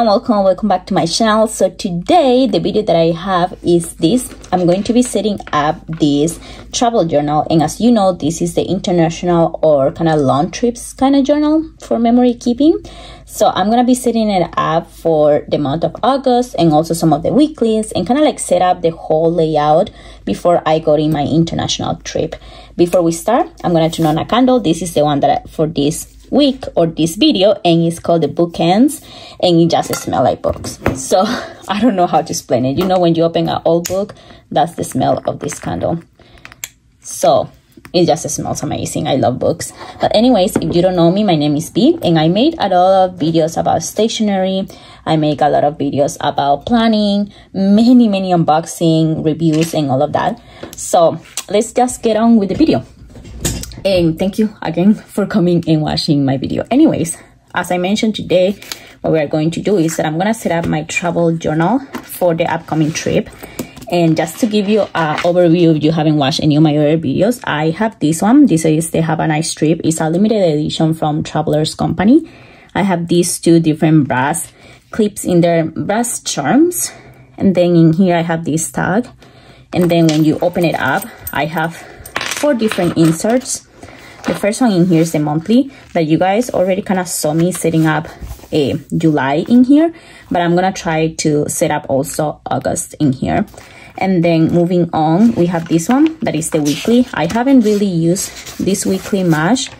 everyone. Welcome welcome back to my channel. So today the video that i have is this. I'm going to be setting up this travel journal. And as you know this is the international or kind of long trips kind of journal for memory keeping. So i'm gonna be setting it up for the month of august and also some of the weeklies and kind of like set up the whole layout before i go in my international trip. Before we start i'm gonna turn on a candle. This is the one that I, for this week or this video and it's called the bookends and it just smells like books. So i don't know how to explain it. You know when you open an old book that's the smell of this candle. So it just smells amazing. I love books. But anyways if you don't know me my name is b and i made a lot of videos about stationery. I make a lot of videos about planning many many unboxing reviews and all of that. So let's just get on with the video and thank you again for coming and watching my video. Anyways as i mentioned today what we are going to do is that i'm gonna set up my travel journal for the upcoming trip. And just to give you an overview if you haven't watched any of my other videos i have this one. This is they have a nice trip. It's a limited edition from travelers company. I have these two different brass clips in their brass charms. And then in here i have this tag. And then when you open it up i have four different inserts the first one in here is the monthly that you guys already kind of saw me setting up a July in here, but I'm gonna try to set up also August in here. And then moving on, we have this one that is the weekly. I haven't really used this weekly much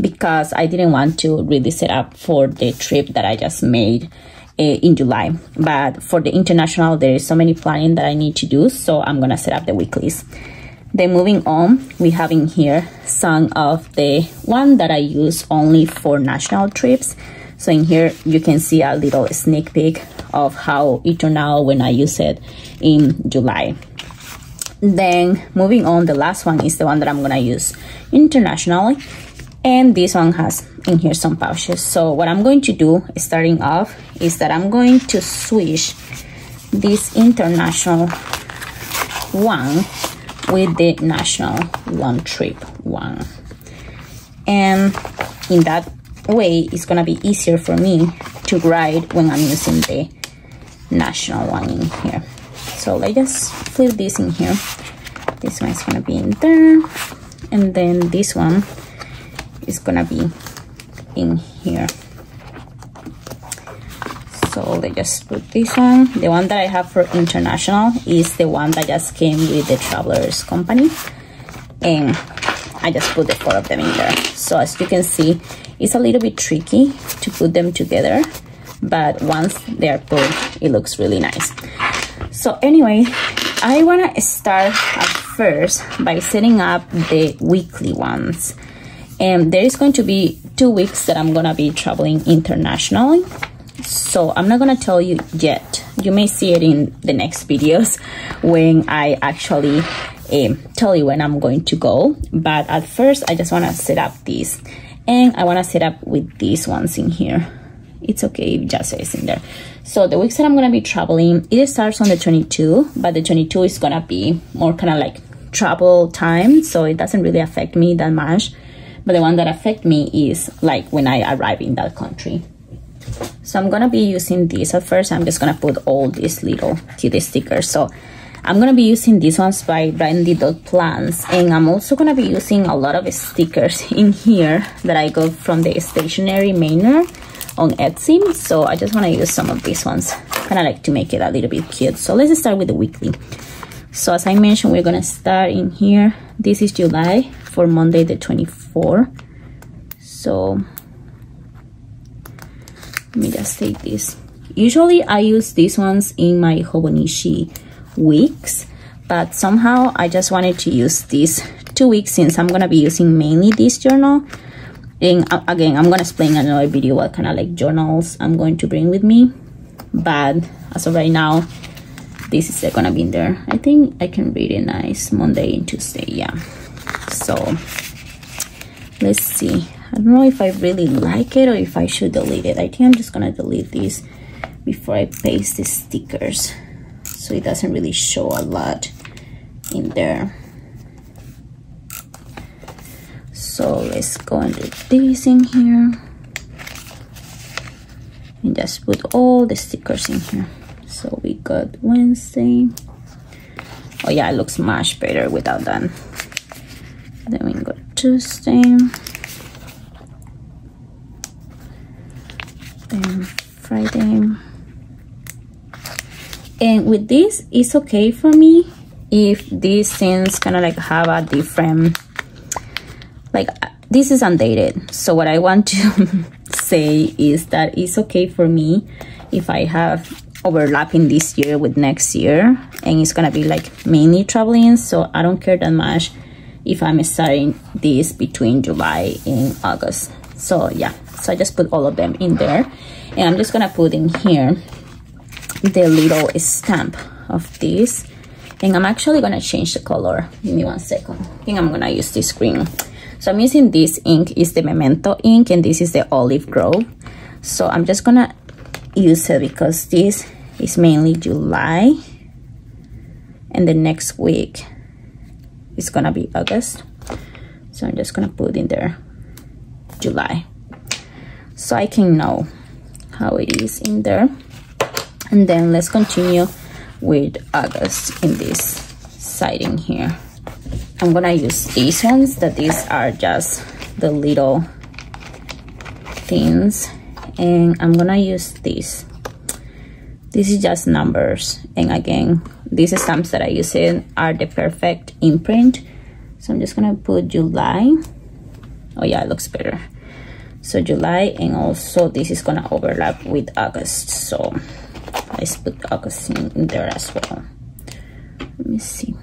because I didn't want to really set up for the trip that I just made uh, in July. But for the international, there is so many planning that I need to do, so I'm gonna set up the weeklies. Then moving on, we have in here some of the one that I use only for national trips. So in here, you can see a little sneak peek of how it turned out when I use it in July. Then moving on, the last one is the one that I'm gonna use internationally. And this one has in here some pouches. So what I'm going to do starting off is that I'm going to switch this international one with the national one trip one. And in that way it's gonna be easier for me to write when I'm using the national one in here. So let's just flip this in here. This one is gonna be in there and then this one is gonna be in here so let's just put this one the one that i have for international is the one that just came with the travelers company. And i just put the four of them in there. So as you can see it's a little bit tricky to put them together but once they are put it looks really nice. So anyway i want to start at first by setting up the weekly ones. And there is going to be two weeks that i'm gonna be traveling internationally so i'm not gonna tell you yet. You may see it in the next videos when i actually um, tell you when i'm going to go. But at first i just want to set up these and i want to set up with these ones in here. It's okay if just is in there. So the weeks that i'm gonna be traveling it starts on the 22 but the 22 is gonna be more kind of like travel time so it doesn't really affect me that much. But the one that affect me is like when i arrive in that country so I'm gonna be using these. At first I'm just gonna put all these little kitty stickers. So I'm gonna be using these ones by Brandy Dot Plans and I'm also gonna be using a lot of stickers in here that I got from the stationery Manor on Etsy. So I just want to use some of these ones. Kind of like to make it a little bit cute. So let's start with the weekly. So as I mentioned we're gonna start in here. This is July for Monday the 24th so let me just take this. Usually i use these ones in my hobonichi weeks but somehow i just wanted to use these two weeks since i'm gonna be using mainly this journal. And uh, again i'm gonna explain in another video what kind of like journals i'm going to bring with me. But as of right now this is gonna be in there. I think i can read it nice monday and tuesday yeah. So let's see I don't know if I really like it or if I should delete it. I think I'm just gonna delete these before I paste the stickers so it doesn't really show a lot in there. So let's go and do this in here. and just put all the stickers in here so we got Wednesday oh yeah it looks much better without that then we got Tuesday Friday. And with this it's okay for me if these things kind of like have a different like uh, this is undated. So what I want to say is that it's okay for me if I have overlapping this year with next year and it's gonna be like mainly traveling so I don't care that much if I'm starting this between July and August. So yeah so I just put all of them in there. And I'm just gonna put in here the little stamp of this. And I'm actually gonna change the color. Give me one second. I think I'm gonna use this green. So I'm using this ink. Is the Memento ink and this is the Olive Grove. So I'm just gonna use it because this is mainly July. And the next week is gonna be August. So I'm just gonna put in there July so I can know how it is in there. And then let's continue with August in this siding here. I'm gonna use these ones that these are just the little things. And I'm gonna use this. This is just numbers. And again these stamps that I use in are the perfect imprint. So I'm just gonna put July. Oh yeah it looks better so July and also this is gonna overlap with August so let's put August in, in there as well let me see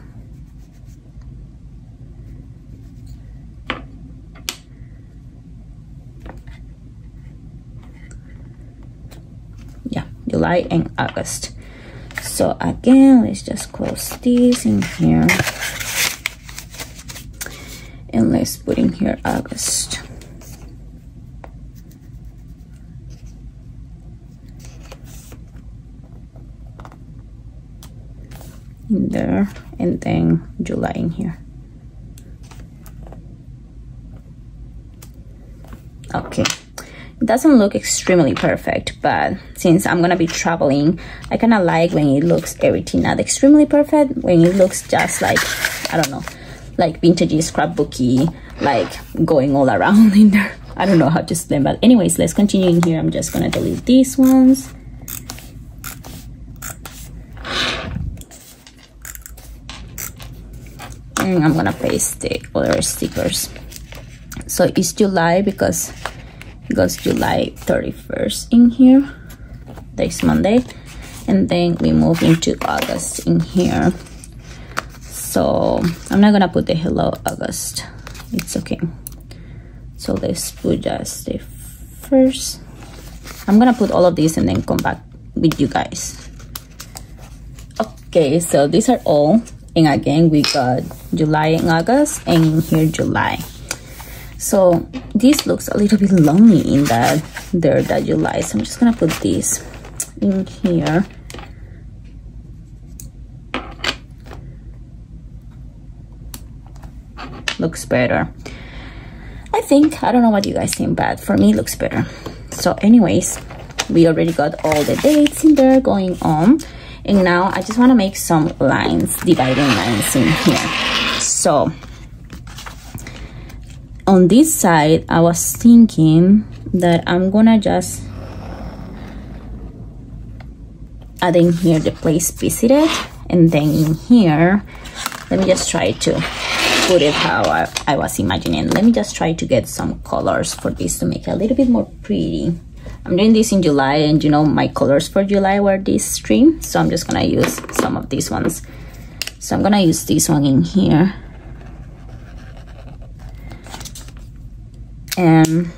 yeah July and August. So again, let's just close this in here. And let's put in here August. In there and then July in here. Okay. It doesn't look extremely perfect but since I'm gonna be traveling I kind of like when it looks everything not extremely perfect when it looks just like I don't know like vintagey scrapbooky like going all around in there. I don't know how to explain but anyways let's continue in here. I'm just gonna delete these ones and I'm gonna paste the other stickers. So it's July because it goes July 31st in here. This Monday. And then we move into August in here. So I'm not gonna put the hello August. It's okay. So let's put just the first. I'm gonna put all of these and then come back with you guys. Okay so these are all and again we got July and August and here July. So this looks a little bit lonely in that there that like so i'm just gonna put this in here. Looks better. I think i don't know what you guys think but for me looks better. So anyways we already got all the dates in there going on and now i just want to make some lines dividing lines in here. So on this side I was thinking that I'm gonna just add in here the place visited and then in here let me just try to put it how I, I was imagining. Let me just try to get some colors for this to make it a little bit more pretty I'm doing this in July and you know my colors for July were this stream so I'm just gonna use some of these ones. So I'm gonna use this one in here. And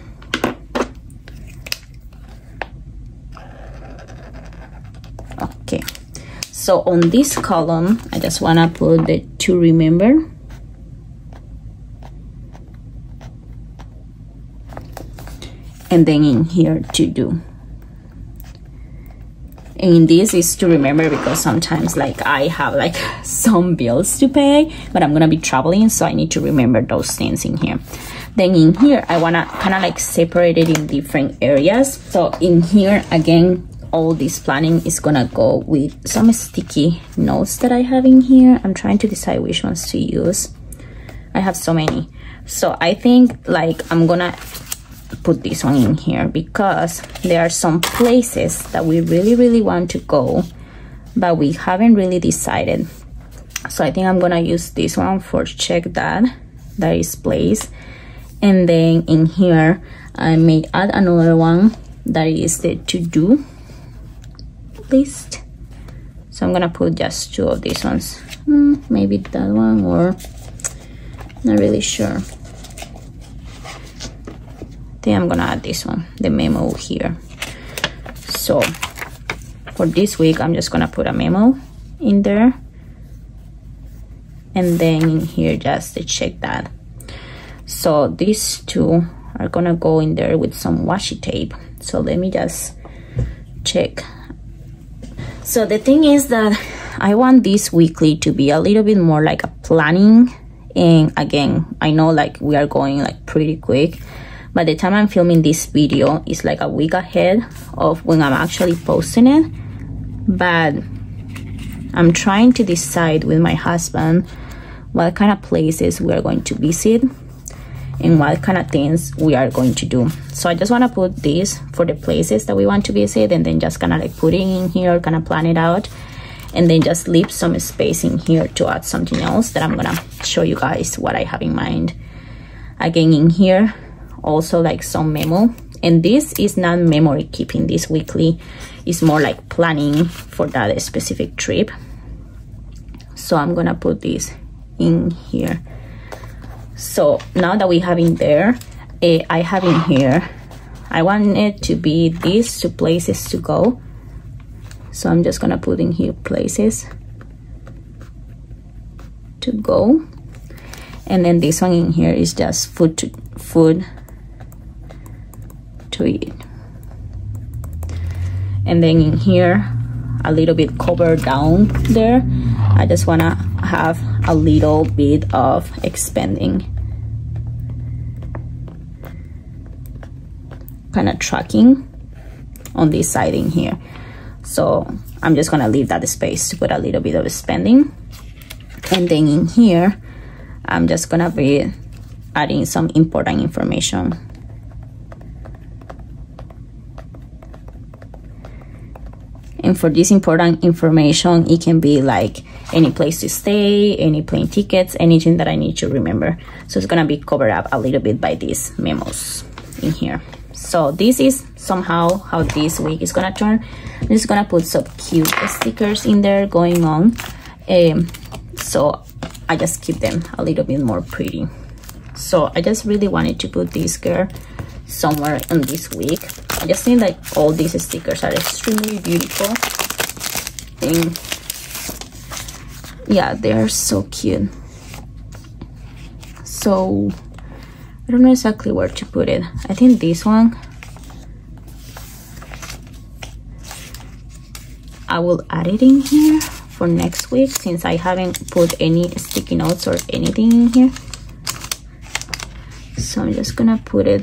okay. So on this column I just want to put the to remember and then in here to do. And this is to remember because sometimes like I have like some bills to pay but I'm gonna be traveling so I need to remember those things in here. Then in here I want to kind of like separate it in different areas. So in here again all this planning is gonna go with some sticky notes that I have in here. I'm trying to decide which ones to use. I have so many. So I think like I'm gonna put this one in here because there are some places that we really really want to go but we haven't really decided. So I think I'm gonna use this one for check that that is place. And then in here I may add another one that is the to do list. So I'm gonna put just two of these ones. Hmm, maybe that one or not really sure then I'm gonna add this one the memo here. So for this week I'm just gonna put a memo in there. And then in here just to check that. So these two are gonna go in there with some washi tape. So let me just check. So the thing is that I want this weekly to be a little bit more like a planning. And again I know like we are going like pretty quick by the time I'm filming this video it's like a week ahead of when I'm actually posting it. But I'm trying to decide with my husband what kind of places we are going to visit and what kind of things we are going to do. So i just want to put this for the places that we want to visit and then just kind of like putting in here kind of plan it out and then just leave some space in here to add something else that i'm gonna show you guys what i have in mind. Again in here also like some memo. And this is not memory keeping. This weekly is more like planning for that specific trip. So i'm gonna put this in here. So now that we have in there uh, I have in here I want it to be these two places to go. So I'm just gonna put in here places to go. And then this one in here is just food to food to eat. And then in here a little bit cover down there I just want to have a little bit of expanding. Kind of tracking on this side in here. So I'm just gonna leave that space to put a little bit of expanding. And then in here I'm just gonna be adding some important information and for this important information. It can be like any place to stay any plane tickets anything that i need to remember. So it's gonna be covered up a little bit by these memos in here. So this is somehow how this week is gonna turn. I'm just gonna put some cute stickers in there going on. Um, so i just keep them a little bit more pretty. So i just really wanted to put this girl somewhere in this week I just think like all these stickers are extremely beautiful? And yeah they're so cute. So I don't know exactly where to put it. I think this one. I will add it in here for next week since I haven't put any sticky notes or anything in here. So I'm just gonna put it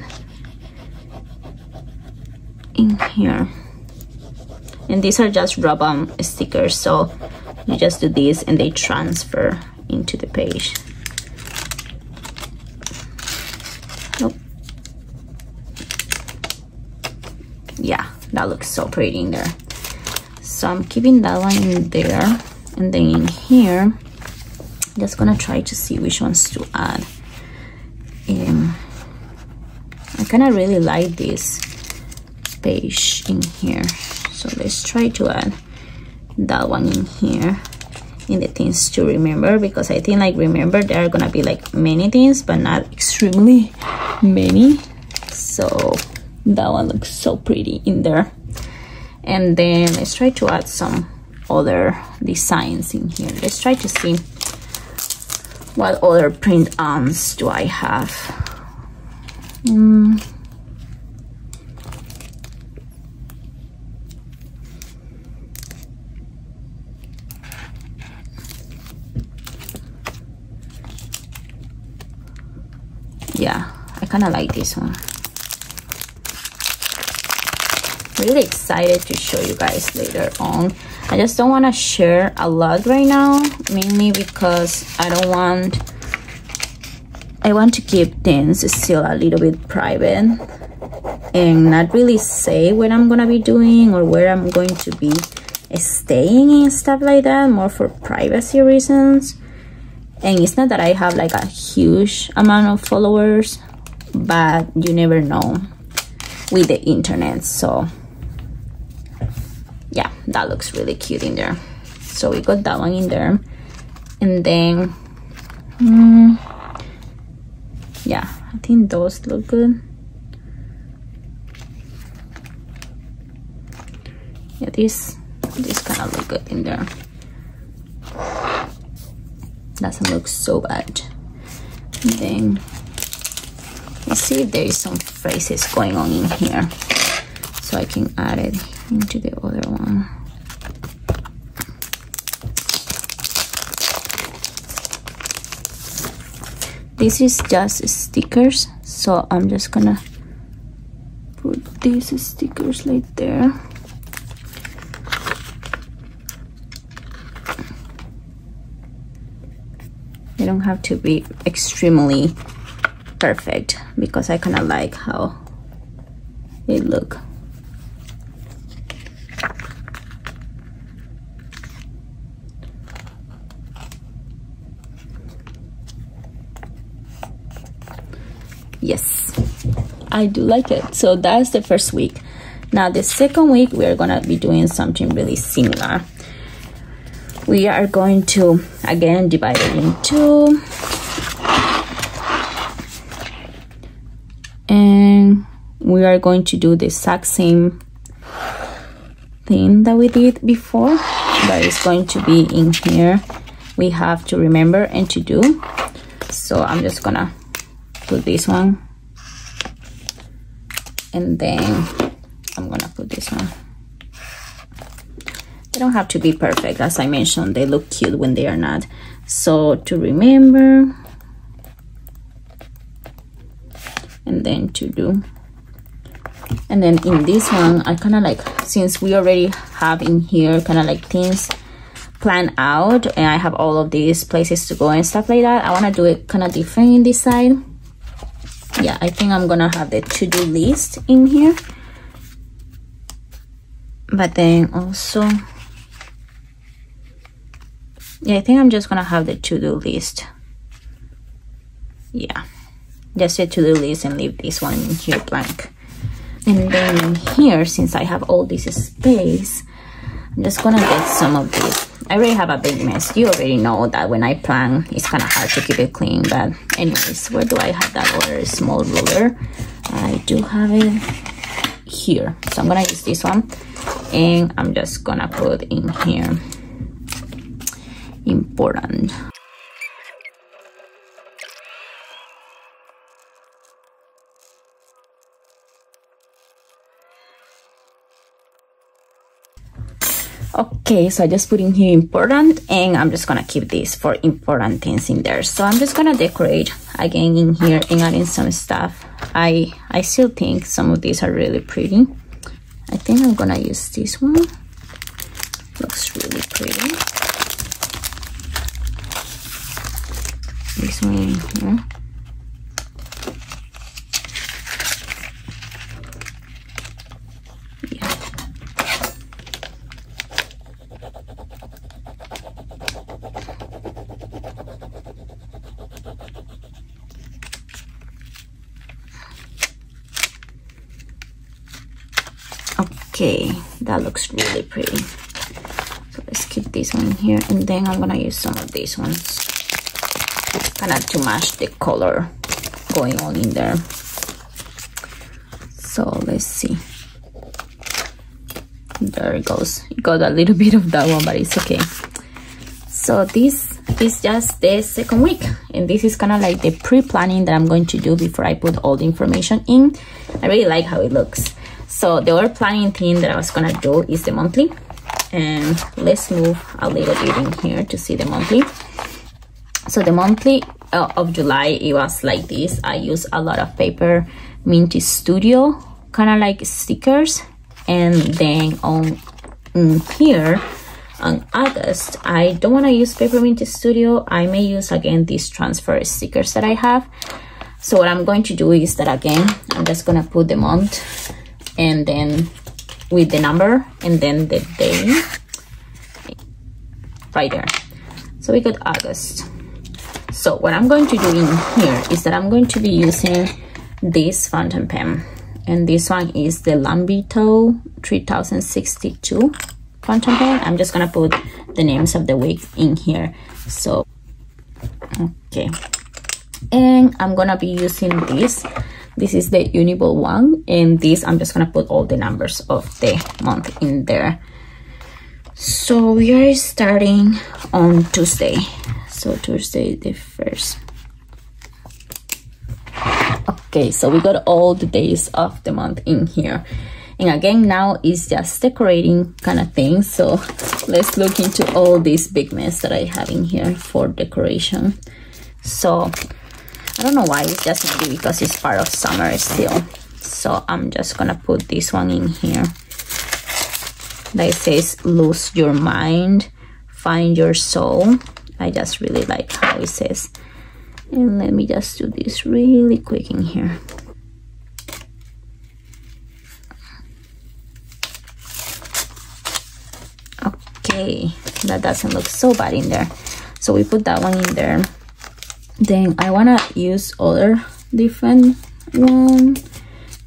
in here. And these are just rub-on stickers so you just do this and they transfer into the page. Nope. Yeah that looks so pretty in there. So I'm keeping that one in there. And then in here I'm just gonna try to see which ones to add. Um, I kind of really like this page in here. So let's try to add that one in here. In the things to remember because I think like remember there are gonna be like many things but not extremely many. So that one looks so pretty in there. And then let's try to add some other designs in here. Let's try to see what other print ons do I have. Mm. Kind of like this one. Really excited to show you guys later on. I just don't want to share a lot right now mainly because I don't want I want to keep things still a little bit private and not really say what I'm gonna be doing or where I'm going to be staying and stuff like that more for privacy reasons and it's not that I have like a huge amount of followers but you never know with the internet so yeah that looks really cute in there. So we got that one in there. And then um, yeah I think those look good. Yeah this this kind of look good in there doesn't look so bad. And then let's see if there is some phrases going on in here. So I can add it into the other one. This is just stickers so I'm just gonna put these stickers right there don't have to be extremely perfect because I kind of like how it look. Yes i do like it. So that's the first week. Now the second week we're gonna be doing something really similar we are going to again divide it in two. And we are going to do the exact same thing that we did before but it's going to be in here. We have to remember and to do. So i'm just gonna put this one. And then I'm gonna put this one they don't have to be perfect. As I mentioned they look cute when they are not. So to remember and then to do. And then in this one I kind of like since we already have in here kind of like things planned out and I have all of these places to go and stuff like that I want to do it kind of different in this side. Yeah i think i'm gonna have the to-do list in here. But then also yeah i think i'm just gonna have the to-do list yeah just a to-do list and leave this one here blank and then here since i have all this space i'm just gonna get some of these I already have a big mess. You already know that when I plan, it's kind of hard to keep it clean. But anyways, where do I have that other small ruler? I do have it here. So I'm gonna use this one and I'm just gonna put in here important. okay so i just put in here important and i'm just gonna keep this for important things in there. So i'm just gonna decorate again in here and adding some stuff. I i still think some of these are really pretty. I think i'm gonna use this one. Looks really pretty this in here okay that looks really pretty. So let's keep this one here and then i'm gonna use some of these ones kind of to match the color going on in there. So let's see. There it goes. It got a little bit of that one but it's okay. So this is just the second week and this is kind of like the pre-planning that i'm going to do before i put all the information in. I really like how it looks. So the other planning thing that I was gonna do is the monthly and let's move a little bit in here to see the monthly. So the monthly Uh, of July, it was like this. I use a lot of paper Minty Studio, kind of like stickers. And then on here, on August, I don't want to use Papermint Studio. I may use again these transfer stickers that I have. So what I'm going to do is that again, I'm just to put the month and then with the number and then the day right there. So we got August. So what I'm going to do in here is that I'm going to be using this fountain pen. And this one is the Lanbitou 3062 fountain pen. I'm just gonna put the names of the week in here. So, okay. And I'm gonna be using this. This is the Uniball one. And this, I'm just gonna put all the numbers of the month in there. So we are starting on Tuesday so Thursday the first. Okay so we got all the days of the month in here. And again now it's just decorating kind of thing. So let's look into all these big mess that I have in here for decoration. So I don't know why it's just maybe because it's part of summer still. So I'm just gonna put this one in here. That says lose your mind find your soul I just really like how it says. And let me just do this really quick in here. Okay, that doesn't look so bad in there. So we put that one in there. Then I wanna use other different one.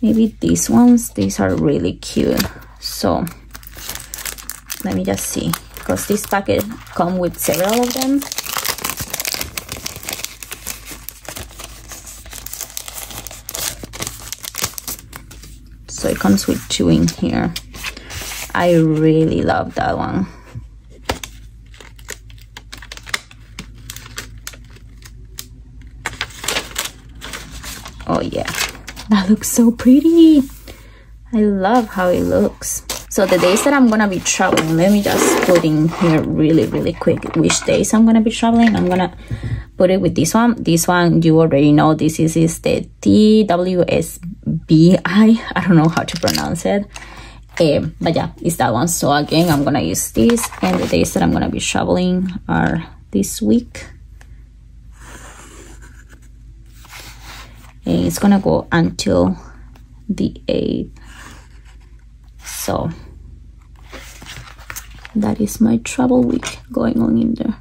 Maybe these ones, these are really cute. So let me just see because this packet come with several of them. So it comes with two in here. I really love that one. Oh yeah. That looks so pretty. I love how it looks so the days that I'm gonna be traveling, let me just put in here really, really quick which days I'm gonna be traveling. I'm gonna put it with this one. This one, you already know, this is, is the TWSBI. I don't know how to pronounce it. Um, but yeah, it's that one. So again, I'm gonna use this and the days that I'm gonna be traveling are this week. And it's gonna go until the 8th so that is my travel week going on in there.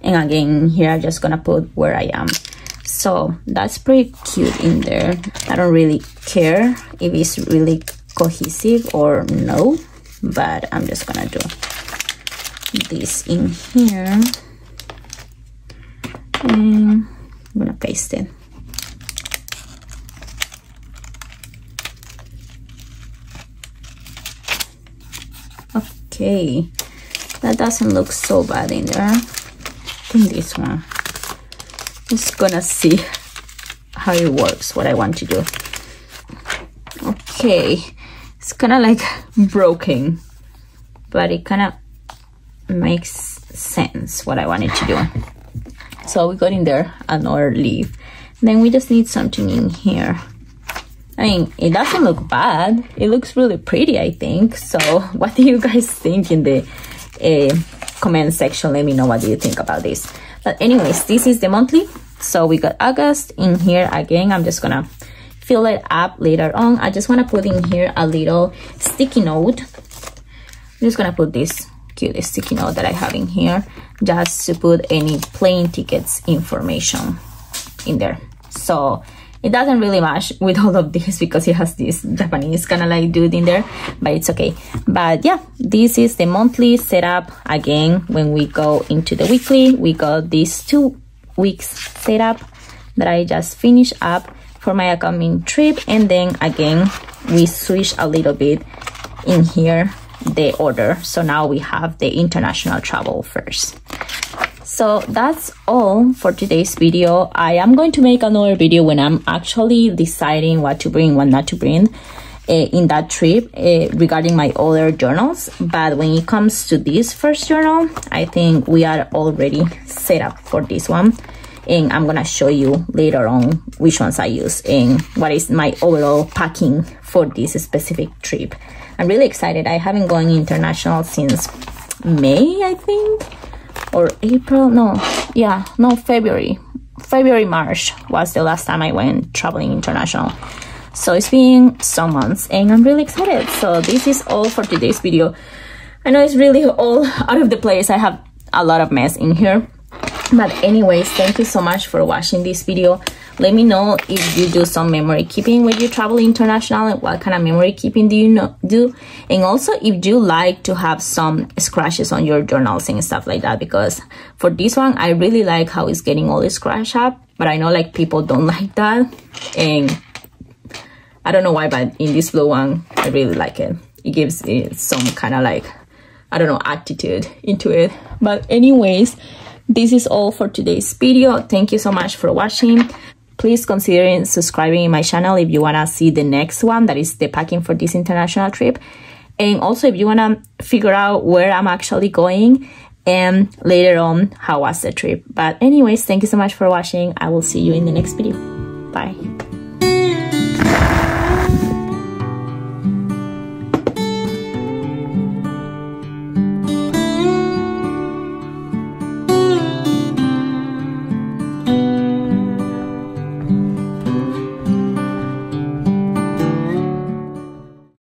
And again here I'm just gonna put where I am. So that's pretty cute in there. I don't really care if it's really cohesive or no but I'm just gonna do this in here. And I'm gonna paste it okay. That doesn't look so bad in there. I think this one. Just gonna see how it works what I want to do. Okay. It's kind of like broken but it kind of makes sense what I wanted to do. So we got in there another leaf. Then we just need something in here I mean, it doesn't look bad. It looks really pretty, I think. So what do you guys think in the uh, comment section? Let me know what do you think about this. But anyways, this is the monthly. So we got August in here again. I'm just gonna fill it up later on. I just wanna put in here a little sticky note. I'm just gonna put this cute sticky note that I have in here just to put any plane tickets information in there. So it doesn't really match with all of this because it has this Japanese kind of like dude in there, but it's okay. But yeah, this is the monthly setup. Again, when we go into the weekly, we got these two weeks setup that I just finished up for my upcoming trip. And then again, we switch a little bit in here the order. So now we have the international travel first so that's all for today's video. I am going to make another video when i'm actually deciding what to bring what not to bring uh, in that trip uh, regarding my other journals. But when it comes to this first journal i think we are already set up for this one. And i'm gonna show you later on which ones i use and what is my overall packing for this specific trip. I'm really excited. I haven't gone international since may i think or april? No. Yeah no february. February march was the last time i went traveling international. So it's been some months and i'm really excited. So this is all for today's video. I know it's really all out of the place. I have a lot of mess in here but anyways thank you so much for watching this video. Let me know if you do some memory keeping when you travel international and what kind of memory keeping do you know do? And also if you like to have some scratches on your journals and stuff like that because for this one i really like how it's getting all the scratch up. But i know like people don't like that. And I don't know why, but in this blue one, I really like it. It gives it some kind of like, I don't know, attitude into it. But anyways, this is all for today's video. Thank you so much for watching. Please consider subscribing in my channel if you want to see the next one, that is the packing for this international trip. And also if you want to figure out where I'm actually going and later on how was the trip. But anyways, thank you so much for watching. I will see you in the next video. Bye.